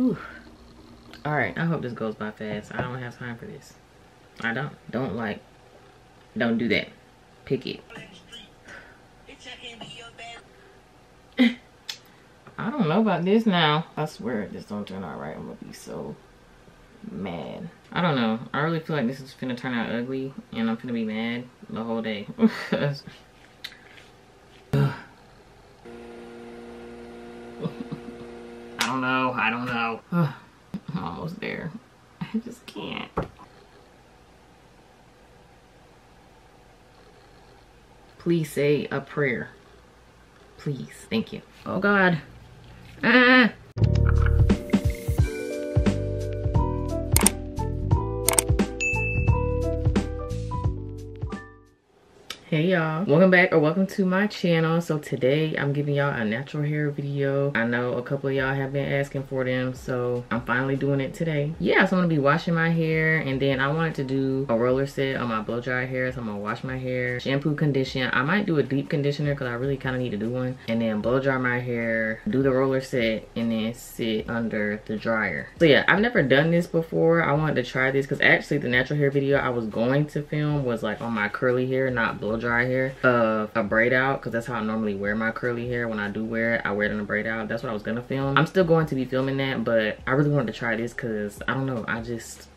Whew. All right, I hope this goes by fast. I don't have time for this. I don't. Don't like, don't do that. Pick it. I don't know about this now. I swear this don't turn out right. I'm gonna be so mad. I don't know. I really feel like this is gonna turn out ugly and I'm gonna be mad the whole day. don't know. I don't know. I'm almost there. I just can't. Please say a prayer. Please. Thank you. Oh God. Ah. Hey y'all. Welcome back or welcome to my channel. So today i'm giving y'all a natural hair video. I know a couple of y'all have been asking for them so i'm finally doing it today. Yeah so i'm gonna be washing my hair and then i wanted to do a roller set on my blow dry hair. So i'm gonna wash my hair shampoo condition. I might do a deep conditioner because i really kind of need to do one. And then blow dry my hair do the roller set and then sit under the dryer. So yeah i've never done this before. I wanted to try this because actually the natural hair video i was going to film was like on my curly hair not blow dry hair of a braid out because that's how I normally wear my curly hair. When I do wear it, I wear it in a braid out. That's what I was gonna film. I'm still going to be filming that, but I really wanted to try this because I don't know. I just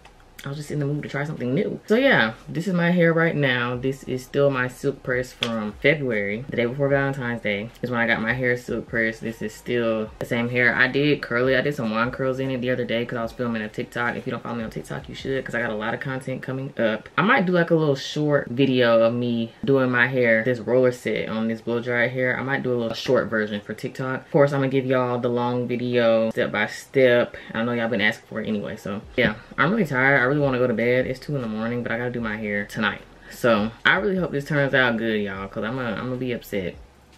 I was just in the mood to try something new. So yeah, this is my hair right now. This is still my silk press from February, the day before Valentine's Day is when I got my hair silk pressed. This is still the same hair. I did curly, I did some wand curls in it the other day because I was filming a TikTok. If you don't follow me on TikTok, you should because I got a lot of content coming up. I might do like a little short video of me doing my hair, this roller set on this blow dry hair. I might do a little short version for TikTok. Of course, I'm gonna give y'all the long video step by step. I know y'all been asking for it anyway, so yeah. I'm really tired. I really want to go to bed. It's 2 in the morning, but I got to do my hair tonight. So I really hope this turns out good, y'all, because I'm going to be upset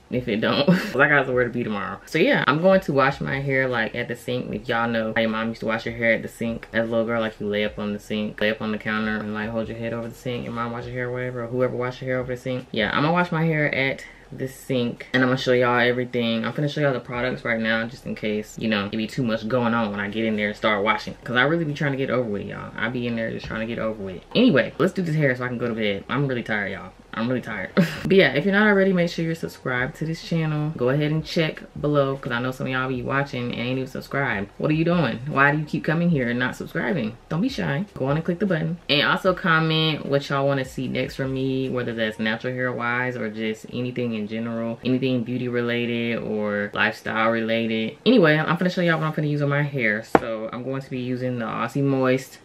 if it don't. I got somewhere to be tomorrow. So yeah i'm going to wash my hair like at the sink. If y'all know how your mom used to wash your hair at the sink. As a little girl like you lay up on the sink lay up on the counter and like hold your head over the sink your mom wash your hair or whatever or whoever wash your hair over the sink. Yeah i'm gonna wash my hair at this sink and i'm gonna show y'all everything. I'm gonna show y'all the products right now just in case you know it be too much going on when i get in there and start washing. Because i really be trying to get over with y'all. I be in there just trying to get over with. Anyway let's do this hair so i can go to bed. I'm really tired y'all I'm really tired. but yeah, if you're not already, make sure you're subscribed to this channel. Go ahead and check below because I know some of y'all be watching and ain't even subscribed. What are you doing? Why do you keep coming here and not subscribing? Don't be shy. Go on and click the button. And also comment what y'all want to see next from me, whether that's natural hair wise or just anything in general. Anything beauty related or lifestyle related. Anyway, I'm to show y'all what I'm to use on my hair. So I'm going to be using the Aussie Moist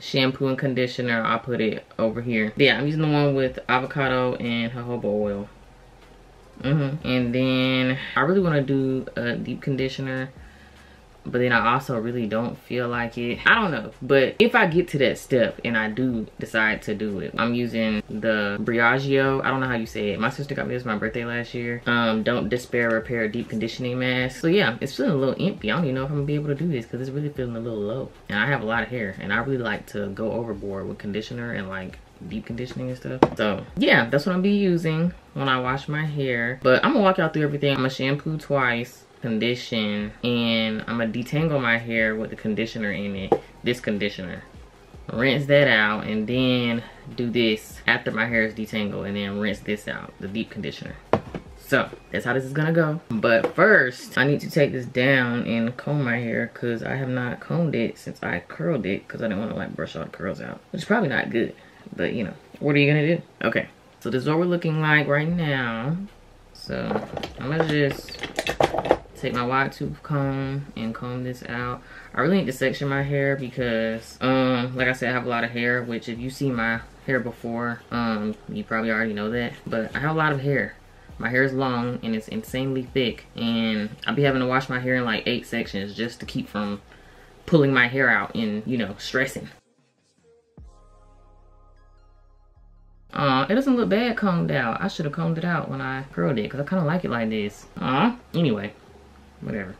shampoo and conditioner. I'll put it over here. Yeah, I'm using the one with avocado and jojoba oil. Mm -hmm. And then I really want to do a deep conditioner but then I also really don't feel like it. I don't know, but if I get to that step and I do decide to do it, I'm using the Briogeo. I don't know how you say it. My sister got me this for my birthday last year. Um, Don't Despair Repair Deep Conditioning Mask. So yeah, it's feeling a little empty. I don't even know if I'm gonna be able to do this because it's really feeling a little low. And I have a lot of hair and I really like to go overboard with conditioner and like deep conditioning and stuff so yeah that's what i'll be using when i wash my hair but i'm gonna walk y'all through everything i'm gonna shampoo twice condition and I'm gonna detangle my hair with the conditioner in it this conditioner. Rinse that out and then do this after my hair is detangled and then rinse this out the deep conditioner. So that's how this is gonna go. But first I need to take this down and comb my hair because I have not combed it since I curled it because I didn't want to like brush all the curls out which is probably not good but you know what are you gonna do? Okay so this is what we're looking like right now. So I'm gonna just take my wide tooth comb and comb this out i really need to section my hair because um like i said i have a lot of hair which if you see my hair before um you probably already know that but i have a lot of hair my hair is long and it's insanely thick and i'll be having to wash my hair in like eight sections just to keep from pulling my hair out and you know stressing Uh, it doesn't look bad combed out. I should have combed it out when I curled it because I kind of like it like this. Uh, anyway, whatever.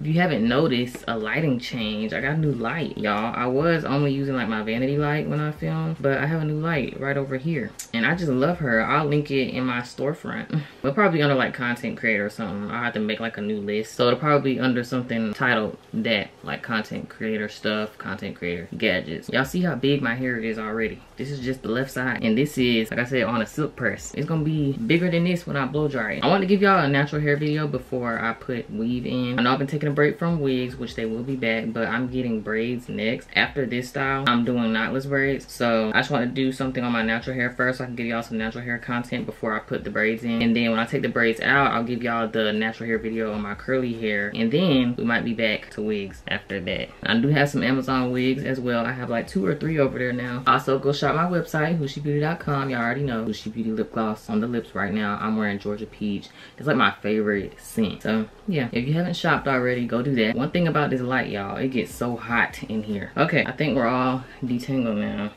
If you haven't noticed a lighting change, I got a new light, y'all. I was only using like my vanity light when I filmed, but I have a new light right over here. And I just love her. I'll link it in my storefront. But probably under like content creator or something. I'll have to make like a new list. So it'll probably be under something titled that, like content creator stuff, content creator gadgets. Y'all see how big my hair is already. This is just the left side. And this is, like I said, on a silk press. It's gonna be bigger than this when I blow dry it. I want to give y'all a natural hair video before I put weave in. I know I've been taking a break from wigs, which they will be back, but I'm getting braids next. After this style, I'm doing knotless braids. So I just want to do something on my natural hair first so I can give y'all some natural hair content before I put the braids in. And then when I take the braids out, I'll give y'all the natural hair video on my curly hair. And then we might be back to wigs after that. I do have some Amazon wigs as well. I have like two or three over there now. Also, go shop my website, whosshebeauty.com. Y'all already know Who's She Beauty lip gloss on the lips right now. I'm wearing Georgia Peach. It's like my favorite scent. So yeah, if you haven't shopped already, go do that. One thing about this light, y'all, it gets so hot in here. Okay, I think we're all detangled now.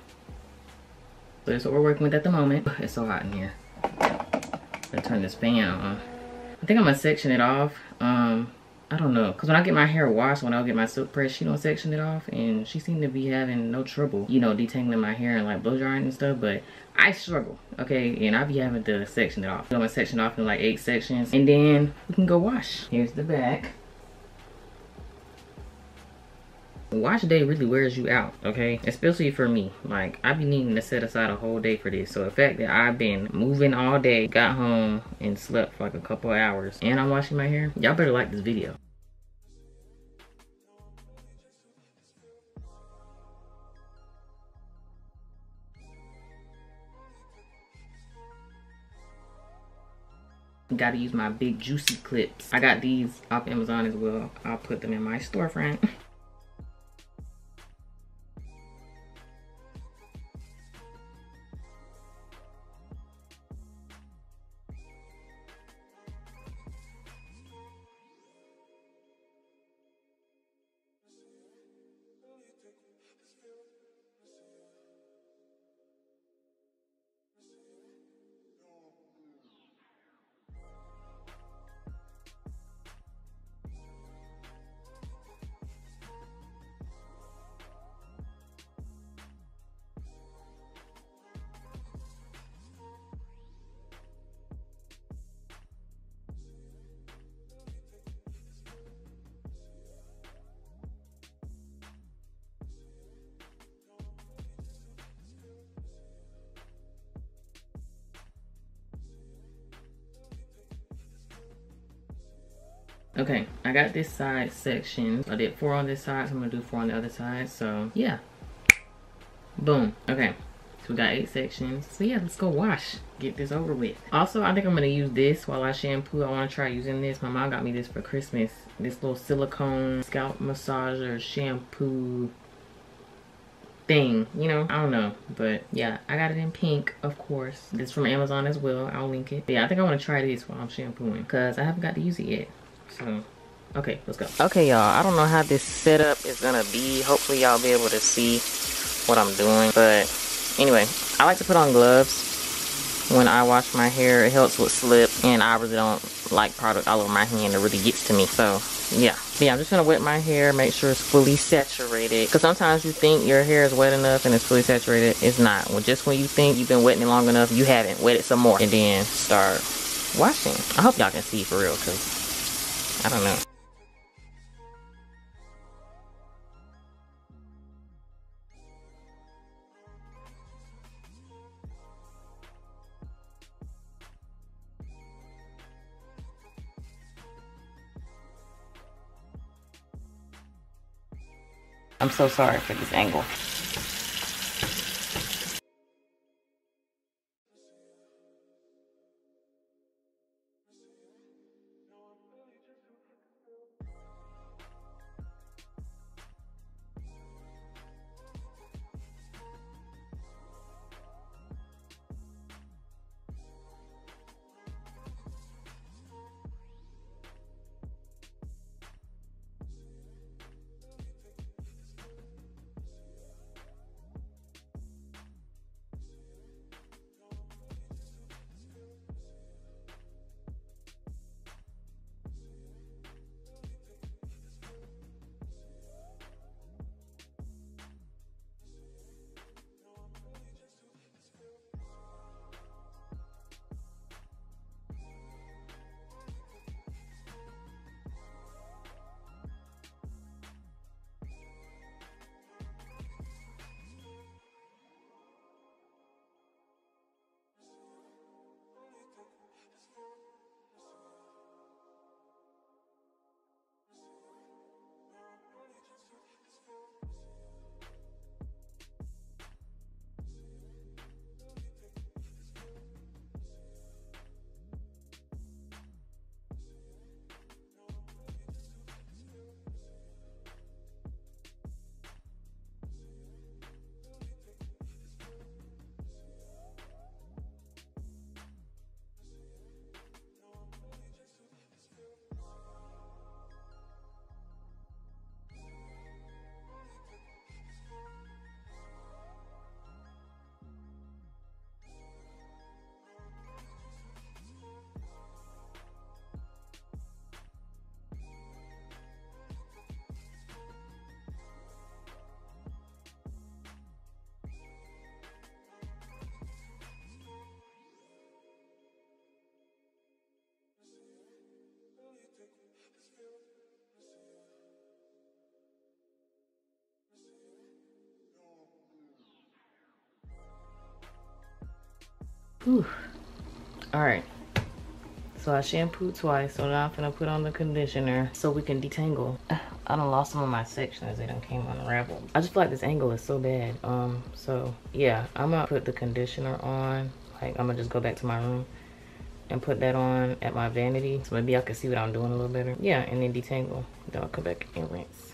So that's what we're working with at the moment. It's so hot in here. Let's turn this fan on. I think I'm gonna section it off. Um, I don't know. Because when I get my hair washed, when I get my silk press, she don't section it off. And she seemed to be having no trouble, you know, detangling my hair and like blow drying and stuff. But I struggle, okay? And I be having to section it off. I'm gonna section off in like eight sections. And then we can go wash. Here's the back. Wash day really wears you out okay? Especially for me. Like i've been needing to set aside a whole day for this. So the fact that i've been moving all day got home and slept for like a couple hours and i'm washing my hair y'all better like this video. Gotta use my big juicy clips. I got these off amazon as well. I'll put them in my storefront Okay, I got this side section. I did four on this side, so I'm gonna do four on the other side. So yeah, boom. Okay, so we got eight sections. So yeah, let's go wash. Get this over with. Also, I think I'm gonna use this while I shampoo. I wanna try using this. My mom got me this for Christmas. This little silicone scalp massager shampoo thing you know i don't know but yeah i got it in pink of course this from amazon as well i'll link it but yeah i think i want to try this while i'm shampooing because i haven't got to use it yet so, okay, let's go. Okay, y'all, I don't know how this setup is gonna be. Hopefully y'all be able to see what I'm doing. But anyway, I like to put on gloves when I wash my hair. It helps with slip and I really don't like product all over my hand. It really gets to me. So yeah. Yeah, I'm just gonna wet my hair, make sure it's fully saturated. Cause sometimes you think your hair is wet enough and it's fully saturated. It's not. Well, just when you think you've been wetting it long enough, you haven't. Wet it some more. And then start washing. I hope y'all can see for real cause I don't know. I'm so sorry for this angle. Whew. All right. So I shampooed twice, so now I'm gonna put on the conditioner so we can detangle. I don't lost some of my sections, they don't came unraveled. I just feel like this angle is so bad. Um, so yeah, I'm gonna put the conditioner on. Like I'm gonna just go back to my room and put that on at my vanity. So maybe I can see what I'm doing a little better. Yeah, and then detangle. Then I'll come back and rinse.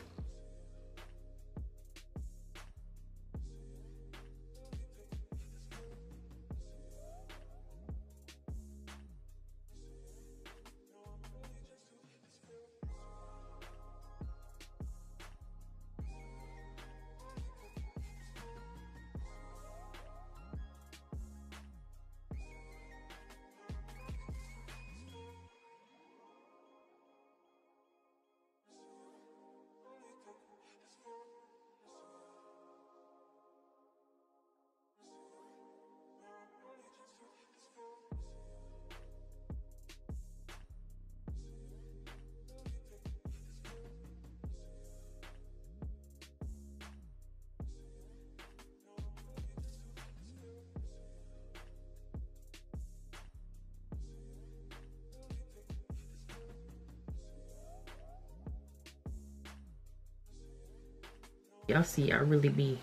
Y'all see, I really be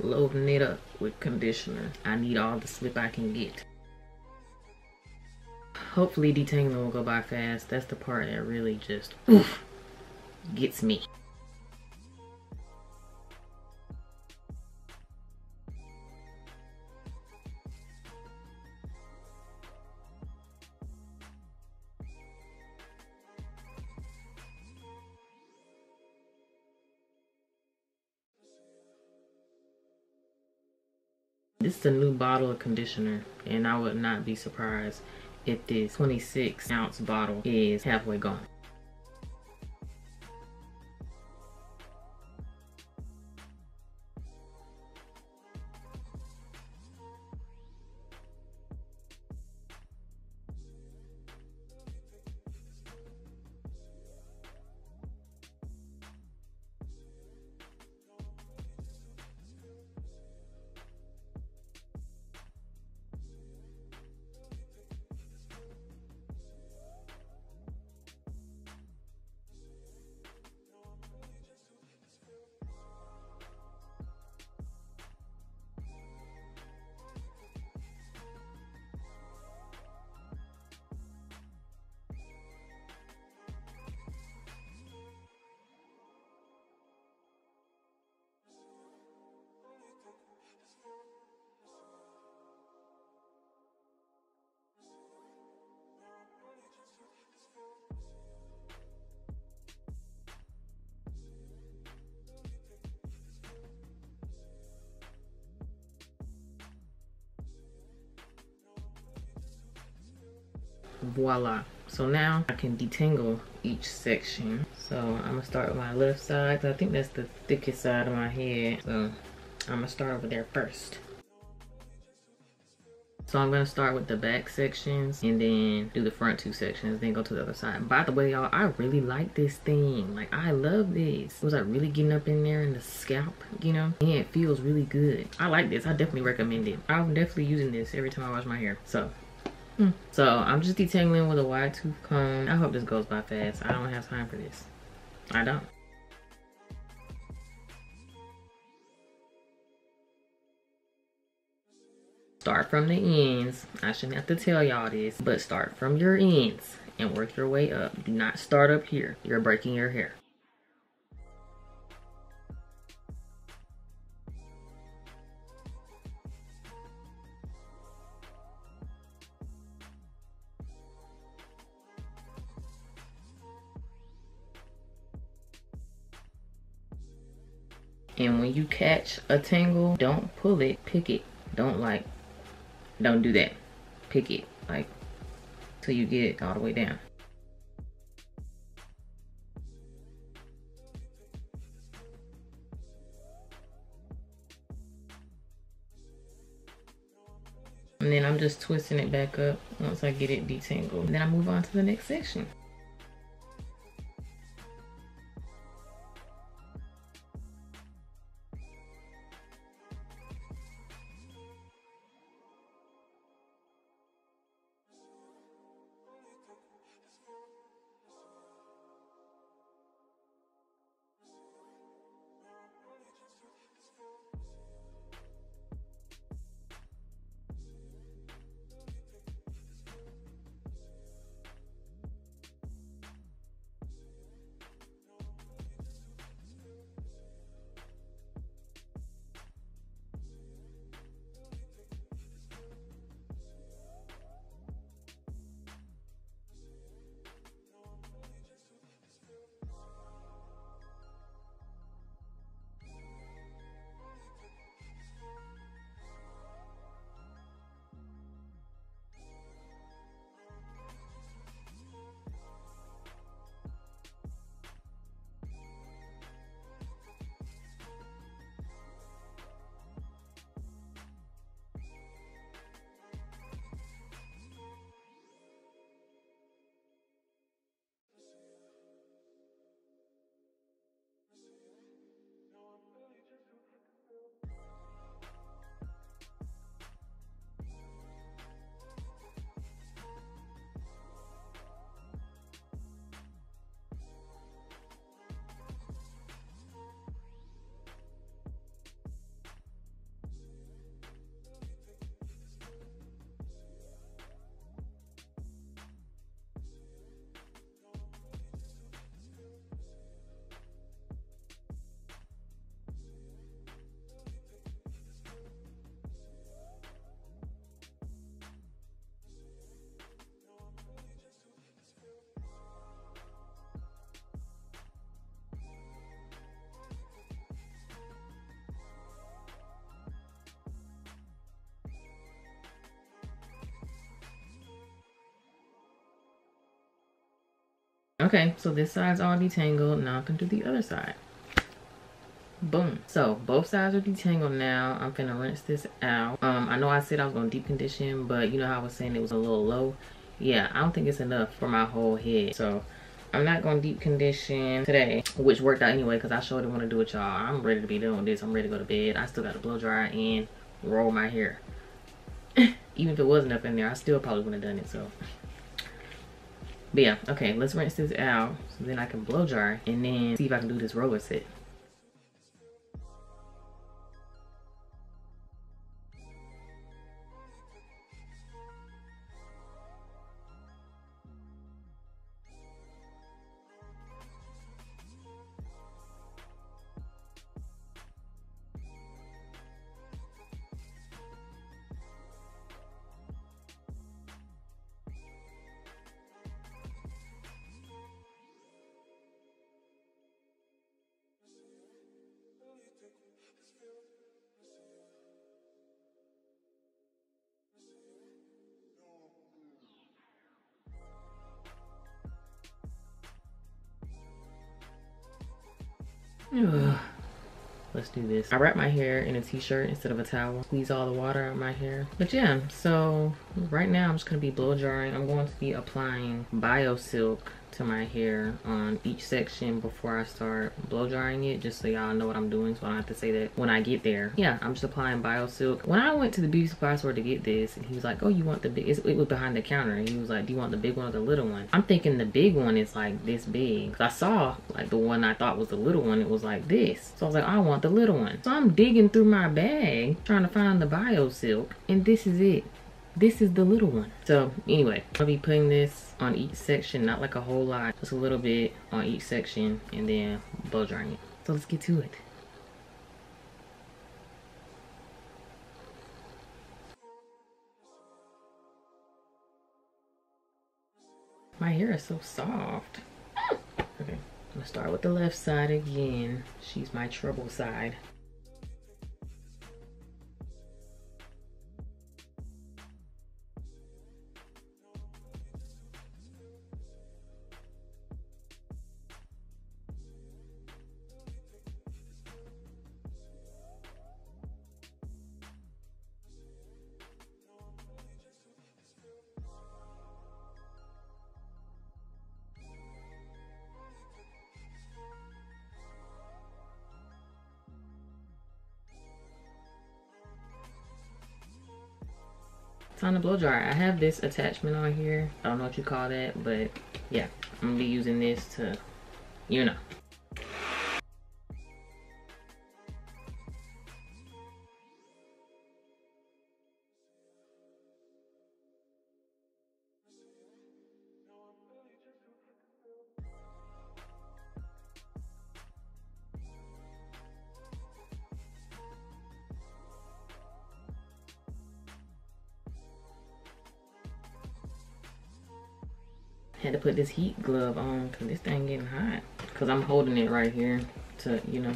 loading it up with conditioner. I need all the slip I can get. Hopefully detangling will go by fast. That's the part that really just oof, gets me. Bottle of conditioner and I would not be surprised if this 26 ounce bottle is halfway gone. Voila so now i can detangle each section so i'm gonna start with my left side i think that's the thickest side of my head so i'm gonna start over there first so I'm gonna start with the back sections and then do the front two sections, then go to the other side. By the way, y'all, I really like this thing. Like, I love this. It was like really getting up in there in the scalp, you know? And it feels really good. I like this. I definitely recommend it. I'm definitely using this every time I wash my hair. So So I'm just detangling with a wide tooth comb. I hope this goes by fast. I don't have time for this. I don't. Start from the ends. I shouldn't have to tell y'all this, but start from your ends and work your way up. Do not start up here. You're breaking your hair. And when you catch a tangle, don't pull it, pick it. Don't like, don't do that. Pick it, like, till you get it all the way down. And then I'm just twisting it back up once I get it detangled. Then I move on to the next section. Okay, so this side's all detangled. Now I can do the other side. Boom. So both sides are detangled now. I'm gonna rinse this out. Um, I know I said I was gonna deep condition, but you know how I was saying it was a little low. Yeah, I don't think it's enough for my whole head. So I'm not gonna deep condition today, which worked out anyway because I sure didn't want to do it y'all. I'm ready to be with this. I'm ready to go to bed. I still got to blow dry and roll my hair. Even if it wasn't up in there, I still probably wouldn't have done it. So but yeah, okay, let's rinse this out so then I can blow dry and then see if I can do this roller set. This. I wrap my hair in a t-shirt instead of a towel. Squeeze all the water out of my hair. But yeah, so right now I'm just gonna be blow drying. I'm going to be applying BioSilk to my hair on each section before I start blow drying it just so y'all know what I'm doing so I don't have to say that when I get there. Yeah, I'm just applying BioSilk. When I went to the beauty supply store to get this, and he was like, oh, you want the big, it was behind the counter and he was like, do you want the big one or the little one? I'm thinking the big one is like this big. I saw like the one I thought was the little one, it was like this. So I was like, I want the little one. So I'm digging through my bag trying to find the BioSilk and this is it this is the little one. So anyway i'll be putting this on each section not like a whole lot just a little bit on each section and then blow drying it. So let's get to it. My hair is so soft. Okay i'm gonna start with the left side again. She's my trouble side to blow dry. I have this attachment on here. I don't know what you call that, but yeah, I'm gonna be using this to, you know. This heat glove on because this thing getting hot. Because i'm holding it right here to you know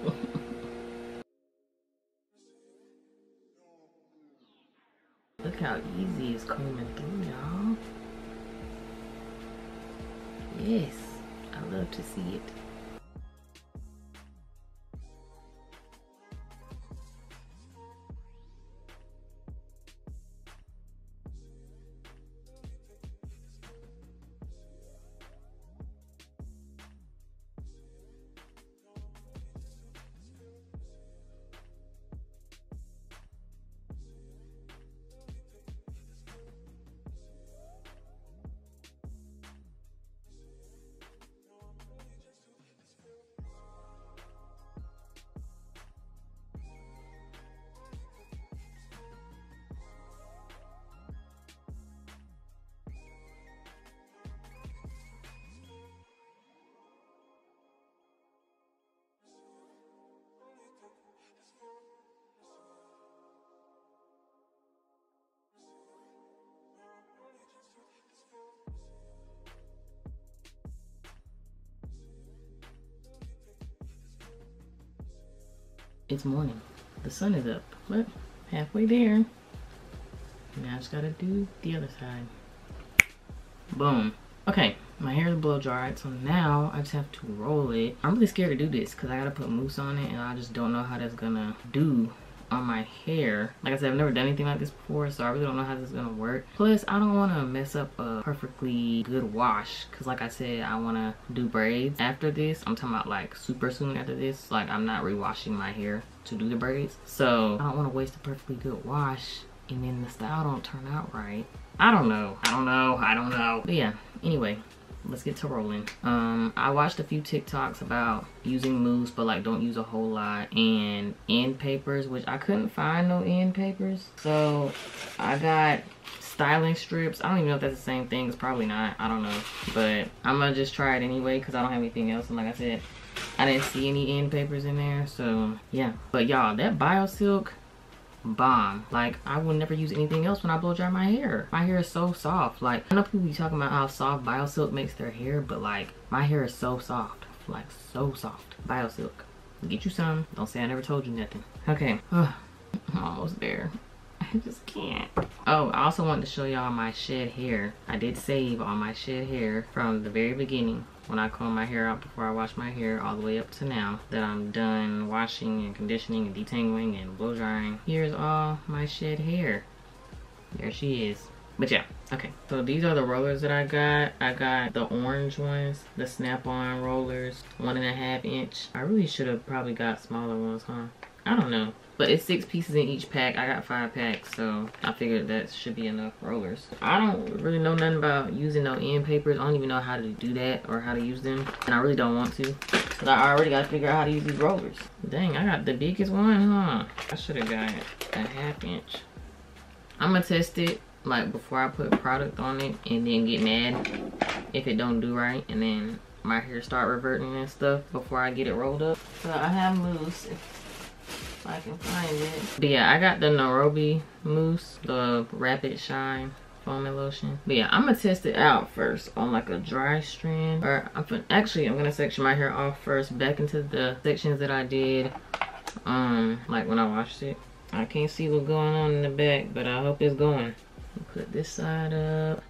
Look how easy it's combing through, y'all. Yes, I love to see it. It's morning. The sun is up, but halfway there. Now I just gotta do the other side. Boom. Okay, my hair is blow dried, so now I just have to roll it. I'm really scared to do this because I gotta put mousse on it and I just don't know how that's gonna do on my hair. Like I said, I've never done anything like this before, so I really don't know how this is gonna work. Plus, I don't wanna mess up a perfectly good wash, cause like I said, I wanna do braids after this. I'm talking about like super soon after this. Like I'm not rewashing my hair to do the braids. So I don't wanna waste a perfectly good wash and then the style don't turn out right. I don't know, I don't know, I don't know. But yeah, anyway, let's get to rolling. Um i watched a few tiktoks about using mousse but like don't use a whole lot and end papers which i couldn't find no end papers. So i got styling strips. I don't even know if that's the same thing. It's probably not. I don't know. But i'm gonna just try it anyway because i don't have anything else and like i said i didn't see any end papers in there. So yeah. But y'all that biosilk bomb like i will never use anything else when i blow dry my hair. My hair is so soft. Like i know people be talking about how soft biosilk makes their hair but like my hair is so soft. Like so soft. Biosilk. Get you some. Don't say i never told you nothing. Okay. Oh, I'm almost there. I just can't. Oh, I also wanted to show y'all my shed hair. I did save all my shed hair from the very beginning when I comb my hair out before I wash my hair all the way up to now that I'm done washing and conditioning and detangling and blow drying. Here's all my shed hair. There she is. But yeah, okay. So these are the rollers that I got. I got the orange ones, the snap-on rollers, one and a half inch. I really should have probably got smaller ones, huh? I don't know. But it's six pieces in each pack. I got five packs, so I figured that should be enough rollers. I don't really know nothing about using no end papers. I don't even know how to do that or how to use them. And I really don't want to. But I already got to figure out how to use these rollers. Dang, I got the biggest one, huh? I should have got a half inch. I'm going to test it like before I put product on it and then get mad if it don't do right. And then my hair start reverting and stuff before I get it rolled up. So I have mousse I can find it. But yeah, I got the Nairobi mousse, the Rapid Shine foaming lotion. But yeah, I'm gonna test it out first on like a dry strand. Or I'm actually I'm gonna section my hair off first back into the sections that I did um like when I washed it. I can't see what's going on in the back, but I hope it's going. Put this side up.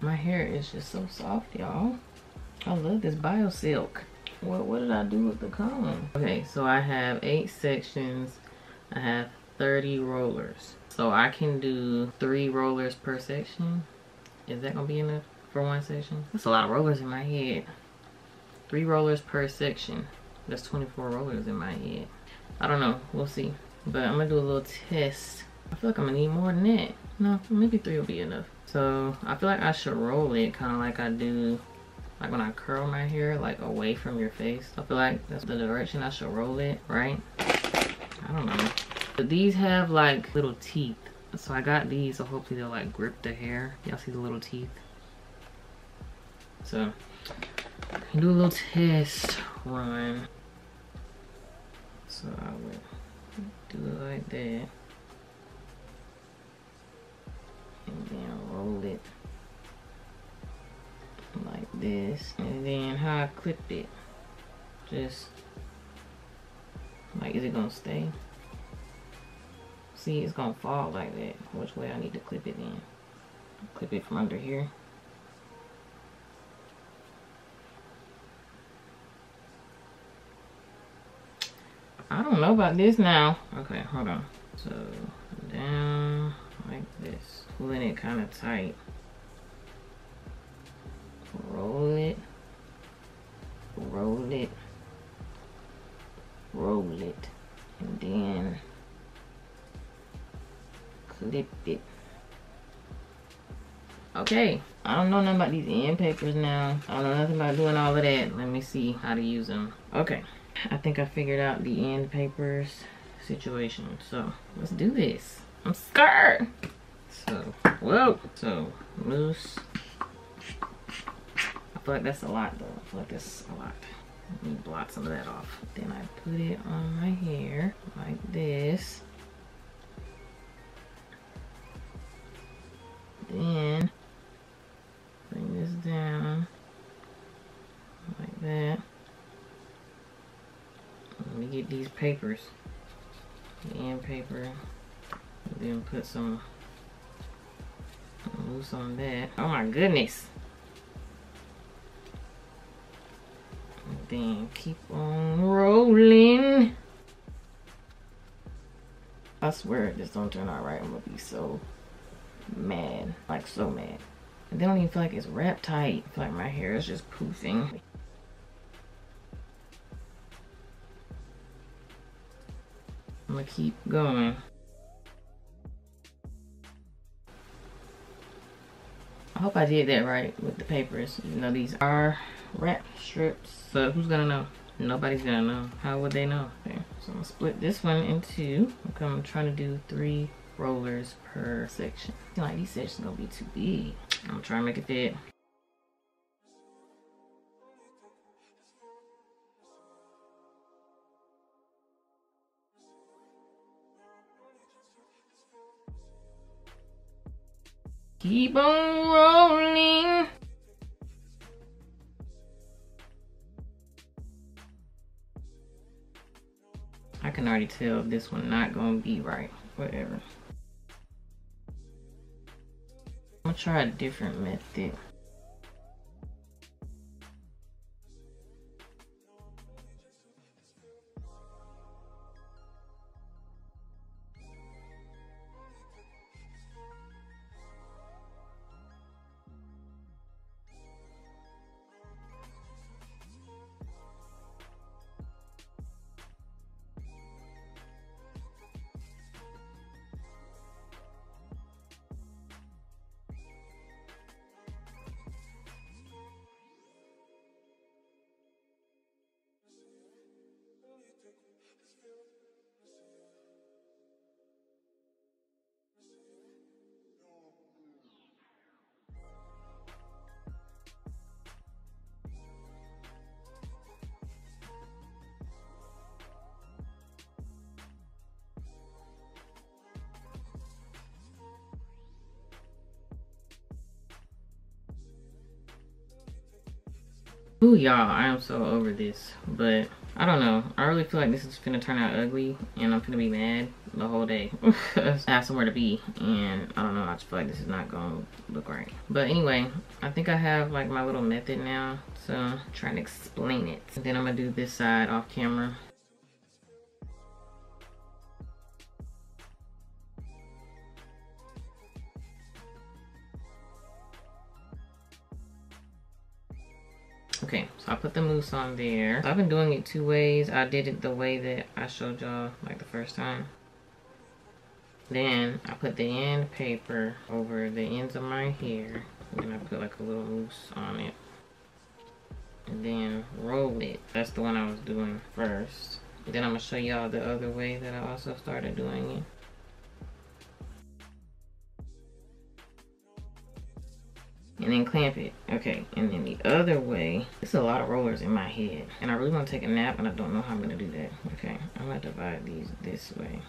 My hair is just so soft, y'all. I love this BioSilk. What, what did I do with the comb? Okay, so I have eight sections. I have 30 rollers. So I can do three rollers per section. Is that gonna be enough for one section? That's a lot of rollers in my head. Three rollers per section. That's 24 rollers in my head. I don't know, we'll see. But I'm gonna do a little test. I feel like I'm gonna need more than that. No, maybe three will be enough. So I feel like I should roll it kind of like I do like when I curl my hair like away from your face. I feel like that's the direction I should roll it, right? I don't know. But these have like little teeth. So I got these so hopefully they'll like grip the hair. Y'all see the little teeth? So do a little test run. So I will do it like that. And then roll it like this and then how I clip it just like is it gonna stay? See it's gonna fall like that. Which way I need to clip it in? Clip it from under here. I don't know about this now. Okay, hold on. So down like this. Pulling it kind of tight. Roll it. Roll it. Roll it. And then clip it. Okay, I don't know nothing about these end papers now. I don't know nothing about doing all of that. Let me see how to use them. Okay, I think I figured out the end papers situation. So let's do this. I'm scared. So, whoa. So, loose. Like that's a lot though. I feel like that's a lot. Let me blot some of that off. Then I put it on my hair like this. Then bring this down like that. Let me get these papers. The end paper. Then put some loose on that. Oh my goodness. Keep on rolling. I swear if this don't turn out right, I'm gonna be so mad. Like so mad. And they don't even feel like it's wrapped tight. I feel like my hair is just poofing. I'm gonna keep going. I hope I did that right with the papers. You know, these are wrap strips. So who's gonna know? Nobody's gonna know. How would they know? Okay, so I'm gonna split this one into, I'm trying to do three rollers per section. Like these sections gonna be too big. I'm trying to make it fit. Keep on rolling. I can already tell this one not gonna be right. Whatever. I'm gonna try a different method. Ooh, y'all, I am so over this. But, I don't know. I really feel like this is gonna turn out ugly. And I'm gonna be mad the whole day. I have somewhere to be. And, I don't know. I just feel like this is not gonna look right. But anyway, I think I have, like, my little method now. So, I'm trying to explain it. Then I'm gonna do this side off camera. Okay, so I put the mousse on there. I've been doing it two ways. I did it the way that I showed y'all like the first time. Then I put the end paper over the ends of my hair. And then I put like a little mousse on it. And then roll it. That's the one I was doing first. Then I'm gonna show y'all the other way that I also started doing it. And then clamp it. Okay, and then the other way, it's a lot of rollers in my head. And I really want to take a nap and I don't know how I'm gonna do that. Okay, I'm gonna divide these this way.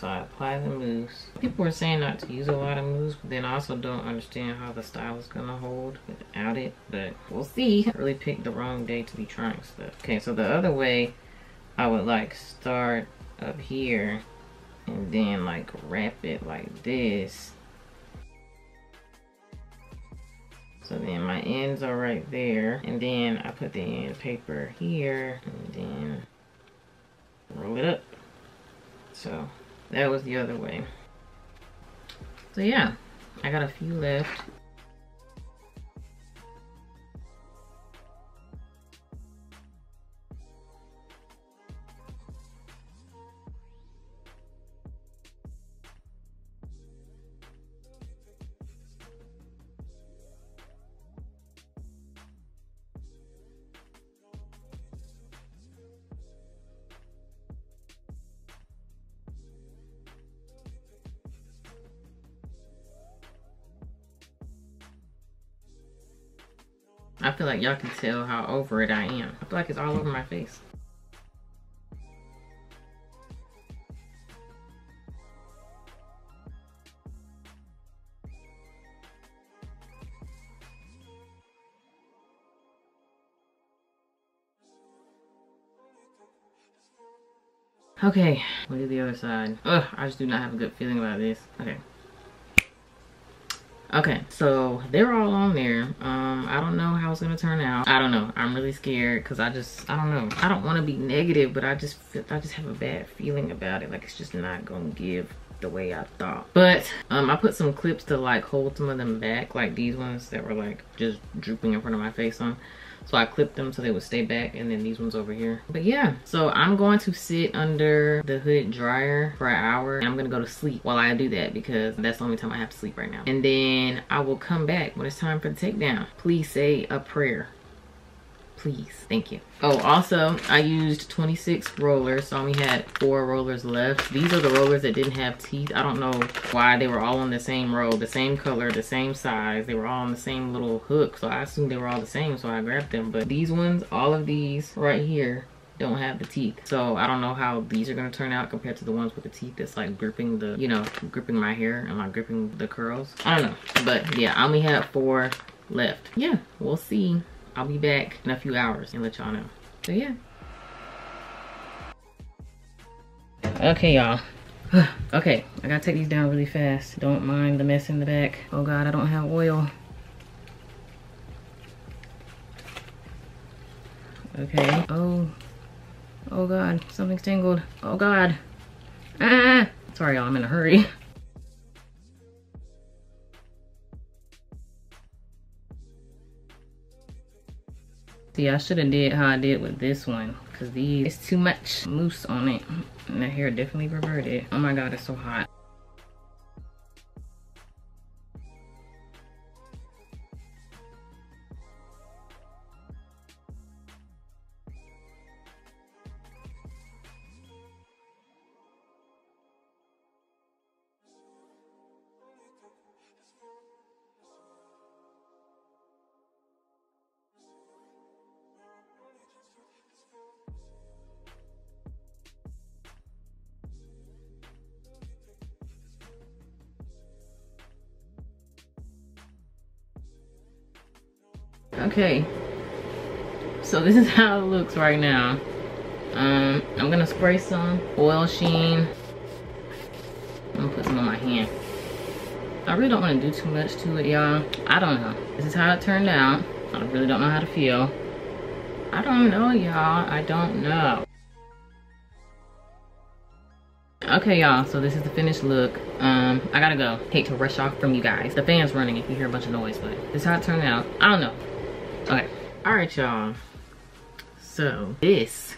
So I apply the mousse. People are saying not to use a lot of mousse, but then I also don't understand how the style is gonna hold without it, but we'll see. I really picked the wrong day to be trying stuff. Okay, so the other way, I would like start up here and then like wrap it like this. So then my ends are right there. And then I put the end paper here and then roll it up. So that was the other way. So yeah, I got a few left. Feel like y'all can tell how over it I am. I feel like it's all over my face. Okay, look at the other side. Ugh, I just do not have a good feeling about this. Okay okay so they're all on there. Um i don't know how it's gonna turn out. I don't know. I'm really scared because i just i don't know. I don't want to be negative but i just i just have a bad feeling about it. Like it's just not gonna give the way i thought. But um i put some clips to like hold some of them back like these ones that were like just drooping in front of my face on so I clipped them so they would stay back and then these ones over here. But yeah, so I'm going to sit under the hood dryer for an hour and I'm gonna go to sleep while I do that because that's the only time I have to sleep right now. And then I will come back when it's time for the takedown. Please say a prayer please. Thank you. Oh also i used 26 rollers so i only had four rollers left. These are the rollers that didn't have teeth. I don't know why they were all on the same roll the same color the same size. They were all on the same little hook so i assumed they were all the same so i grabbed them. But these ones all of these right here don't have the teeth. So i don't know how these are going to turn out compared to the ones with the teeth that's like gripping the you know gripping my hair and like gripping the curls. I don't know. But yeah i only have four left. Yeah we'll see I'll be back in a few hours and let y'all know. So yeah. Okay, y'all. okay, I gotta take these down really fast. Don't mind the mess in the back. Oh God, I don't have oil. Okay. Oh. Oh God, something's tangled. Oh God. Ah! Sorry, y'all, I'm in a hurry. See, I should have did how I did with this one. Cause these, it's too much mousse on it. And the hair definitely reverted. Oh my God, it's so hot. Okay. So this is how it looks right now. Um, I'm gonna spray some oil sheen. I'm gonna put some on my hand. I really don't want to do too much to it, y'all. I don't know. This is how it turned out. I really don't know how to feel. I don't know, y'all. I don't know. Okay, y'all, so this is the finished look. Um, I gotta go. Hate to rush off from you guys. The fan's running if you hear a bunch of noise, but this is how it turned out. I don't know. Okay. All right, y'all. So this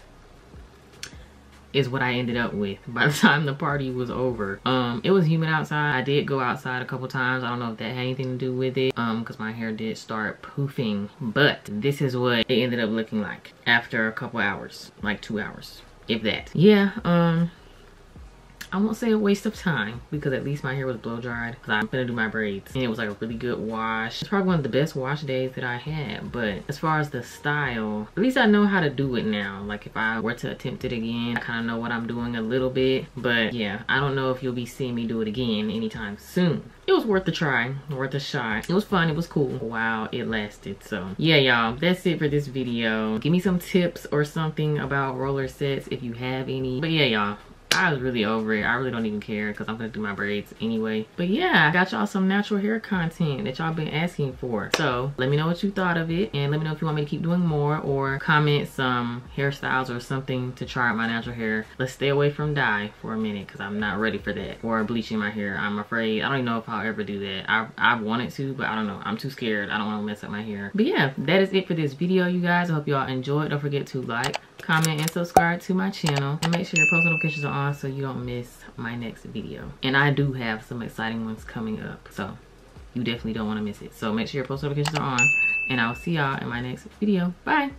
is what I ended up with by the time the party was over. Um, it was humid outside. I did go outside a couple times. I don't know if that had anything to do with it um, because my hair did start poofing. But this is what it ended up looking like after a couple hours, like two hours, if that. Yeah, um, I won't say a waste of time because at least my hair was blow dried because I'm gonna do my braids and it was like a really good wash. It's probably one of the best wash days that I had. But as far as the style, at least I know how to do it now. Like if I were to attempt it again, I kind of know what I'm doing a little bit. But yeah, I don't know if you'll be seeing me do it again anytime soon it was worth the try worth a shot it was fun it was cool wow it lasted so yeah y'all that's it for this video give me some tips or something about roller sets if you have any but yeah y'all I was really over it. I really don't even care because I'm going to do my braids anyway. But yeah, I got y'all some natural hair content that y'all been asking for. So let me know what you thought of it and let me know if you want me to keep doing more or comment some hairstyles or something to try out my natural hair. Let's stay away from dye for a minute because I'm not ready for that. Or bleaching my hair. I'm afraid. I don't even know if I'll ever do that. I, I wanted to, but I don't know. I'm too scared. I don't want to mess up my hair. But yeah, that is it for this video, you guys. I hope y'all enjoyed. Don't forget to like, comment, and subscribe to my channel. And make sure your post notifications are on so you don't miss my next video. And I do have some exciting ones coming up. So you definitely don't want to miss it. So make sure your post notifications are on. And I'll see y'all in my next video. Bye.